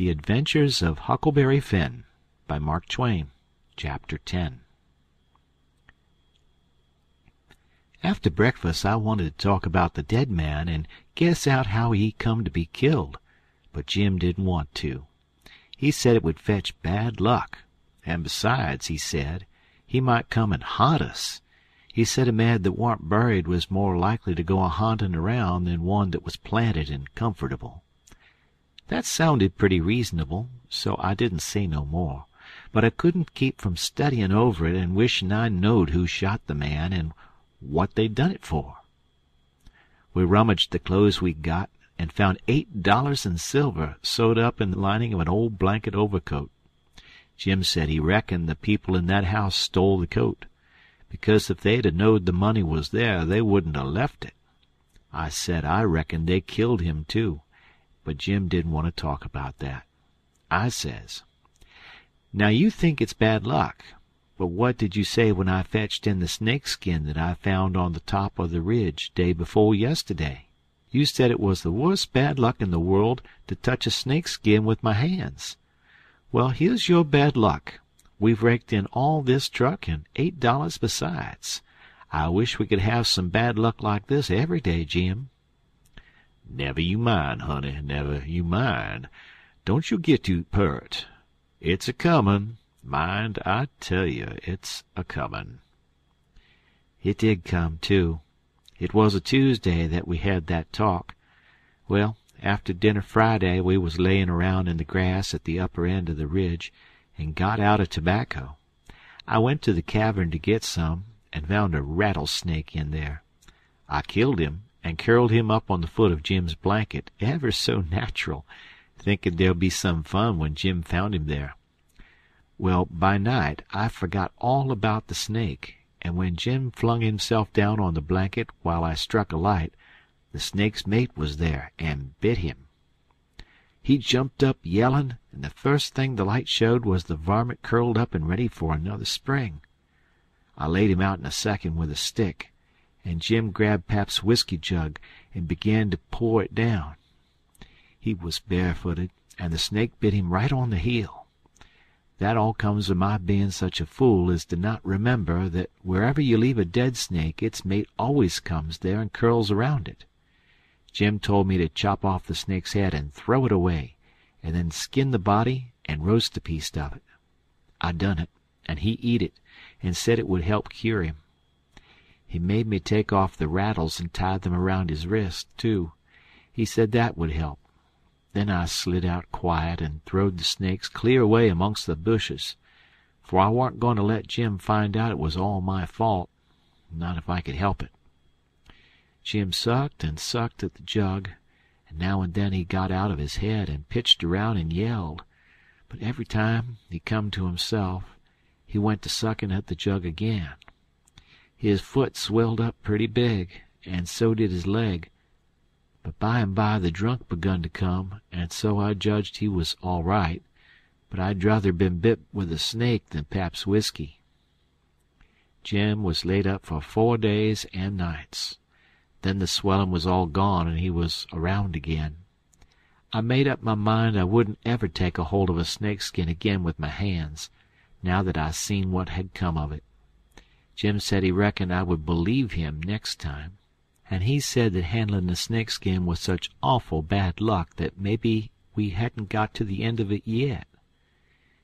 The Adventures of Huckleberry Finn by Mark Twain Chapter 10 After breakfast I wanted to talk about the dead man and guess out how he come to be killed, but Jim didn't want to. He said it would fetch bad luck, and besides, he said, he might come and ha'nt us. He said a man that warn't buried was more likely to go a ha'ntin' around than one that was planted and comfortable. That sounded pretty reasonable, so I didn't say no more, but I couldn't keep from studyin' over it and wishin' I knowed who shot the man and what they'd done it for. We rummaged the clothes we'd got and found eight dollars in silver sewed up in the lining of an old blanket overcoat. Jim said he reckoned the people in that house stole the coat, because if they'd a knowed the money was there they wouldn't a left it. I said I reckoned they killed him too, but Jim didn't want to talk about that. I says: "Now you think it's bad luck, but what did you say when I fetched in the snake skin that I found on the top of the ridge day before yesterday? You said it was the worst bad luck in the world to touch a snake skin with my hands. Well, here's your bad luck. We've raked in all this truck and eight dollars besides. I wish we could have some bad luck like this every day, Jim." "Never you mind, honey, never you mind. Don't you git too peart. It's a comin'. Mind, I tell you, it's a comin'." It did come, too. It was a Tuesday that we had that talk. Well, after dinner Friday we was layin' around in the grass at the upper end of the ridge, and got out a tobacco. I went to the cavern to get some, and found a rattlesnake in there. I killed him, and curled him up on the foot of Jim's blanket ever so natural, thinking there'd be some fun when Jim found him there. Well, by night I forgot all about the snake and when Jim flung himself down on the blanket while I struck a light, the snake's mate was there and bit him. He jumped up yellin', and the first thing the light showed was the varmint curled up and ready for another spring. I laid him out in a second with a stick, and Jim grabbed Pap's whiskey jug and began to pour it down. He was barefooted, and the snake bit him right on the heel. That all comes of my bein' such a fool as to not remember that wherever you leave a dead snake its mate always comes there and curls around it. Jim told me to chop off the snake's head and throw it away, and then skin the body and roast a piece of it. I done it, and he eat it, and said it would help cure him. He made me take off the rattles and tie them around his wrist, too. He said that would help. Then I slid out quiet and throwed the snakes clear away amongst the bushes, for I warn't goin' to let Jim find out it was all my fault, not if I could help it. Jim sucked and sucked at the jug, and now and then he got out of his head and pitched around and yelled, but every time he come to himself he went to suckin' at the jug again. His foot swelled up pretty big, and so did his leg, but by and by the drunk begun to come, and so I judged he was all right, but I'd druther been bit with a snake than Pap's whiskey. Jim was laid up for four days and nights. Then the swellin' was all gone and he was around again. I made up my mind I wouldn't ever take a hold of a snakeskin again with my hands, now that I seen what had come of it. Jim said he reckoned I would believe him next time and he said that handlin' the snakeskin was such awful bad luck that maybe we hadn't got to the end of it yet.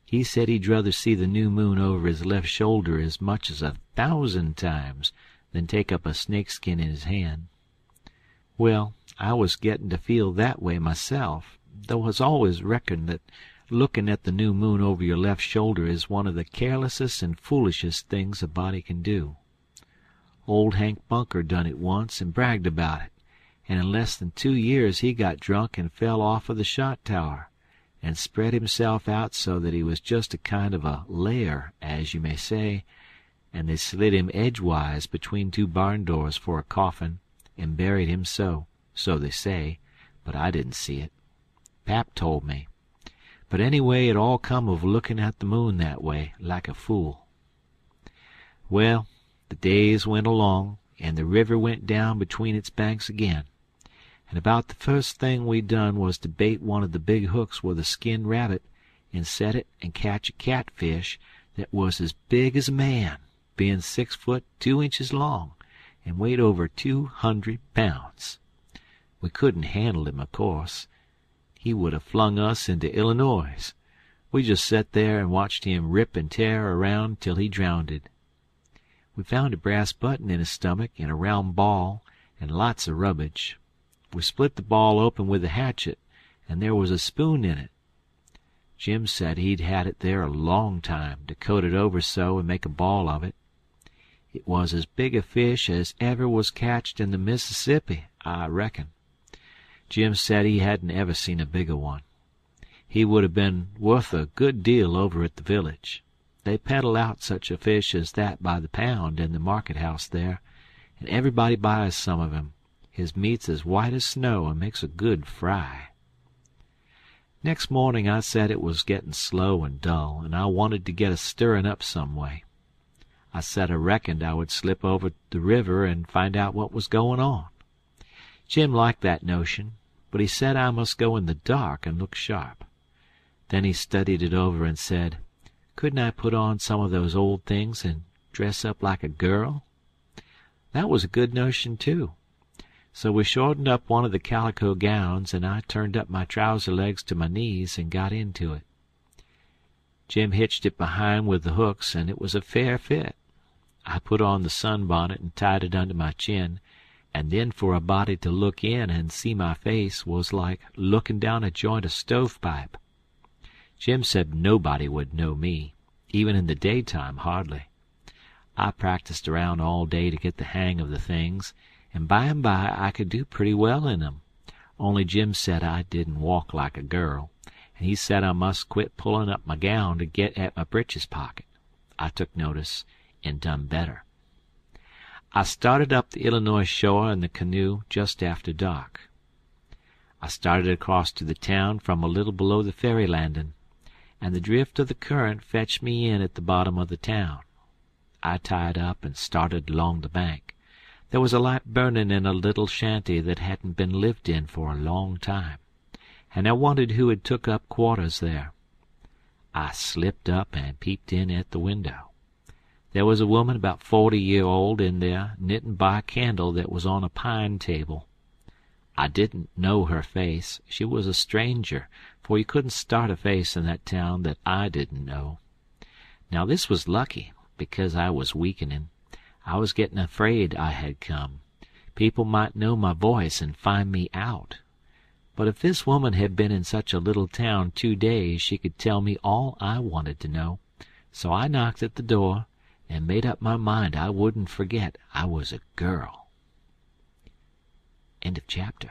He said he'd druther see the new moon over his left shoulder as much as a thousand times than take up a snakeskin in his hand. Well, I was gettin' to feel that way myself, though I's always reckoned that lookin' at the new moon over your left shoulder is one of the carelessest and foolishest things a body can do. Old Hank Bunker done it once and bragged about it, and in less than two years he got drunk and fell off of the shot tower, and spread himself out so that he was just a kind of a lair, as you may say, and they slid him edgewise between two barn doors for a coffin, and buried him so, so they say, but I didn't see it. Pap told me. But anyway, it all come of lookin' at the moon that way, like a fool. Well, the days went along, and the river went down between its banks again. and about the first thing we done was to bait one of the big hooks with a skinned rabbit and set it and catch a catfish that was as big as a man, being six foot two inches long, and weighed over two hundred pounds. We couldn't handle him, of course. He would have flung us into Illinois. We just set there and watched him rip and tear around till he drownded. We found a brass button in his stomach and a round ball and lots of rubbage. We split the ball open with a hatchet, and there was a spoon in it. Jim said he'd had it there a long time, to coat it over so and make a ball of it. It was as big a fish as ever was catched in the Mississippi, I reckon. Jim said he hadn't ever seen a bigger one. He would have been worth a good deal over at the village. They peddle out such a fish as that by the pound in the market house there, and everybody buys some of him. His meat's as white as snow and makes a good fry. Next morning I said it was getting slow and dull, and I wanted to get a stirrin' up some way. I said I reckoned I would slip over the river and find out what was goin' on. Jim liked that notion, but he said I must go in the dark and look sharp. Then he studied it over and said, couldn't I put on some of those old things and dress up like a girl? That was a good notion, too. So we shortened up one of the calico gowns, and I turned up my trouser legs to my knees and got into it. Jim hitched it behind with the hooks, and it was a fair fit. I put on the sunbonnet and tied it under my chin, and then for a body to look in and see my face was like looking down a joint of stovepipe. Jim said nobody would know me, even in the daytime hardly. I practiced around all day to get the hang of the things, and by and by I could do pretty well in 'em. Only Jim said I didn't walk like a girl, and he said I must quit pullin' up my gown to get at my breeches pocket. I took notice, and done better. I started up the Illinois shore in the canoe just after dark. I started across to the town from a little below the ferry landing, and the drift of the current fetched me in at the bottom of the town. I tied up and started along the bank. There was a light burnin' in a little shanty that hadn't been lived in for a long time, and I wondered who had took up quarters there. I slipped up and peeped in at the window. There was a woman about forty year old in there knittin' by a candle that was on a pine table. I didn't know her face. She was a stranger, for you couldn't start a face in that town that I didn't know. Now this was lucky, because I was weakenin'. I was gettin' afraid I had come. People might know my voice and find me out. But if this woman had been in such a little town two days she could tell me all I wanted to know. So I knocked at the door and made up my mind I wouldn't forget I was a girl. End of chapter.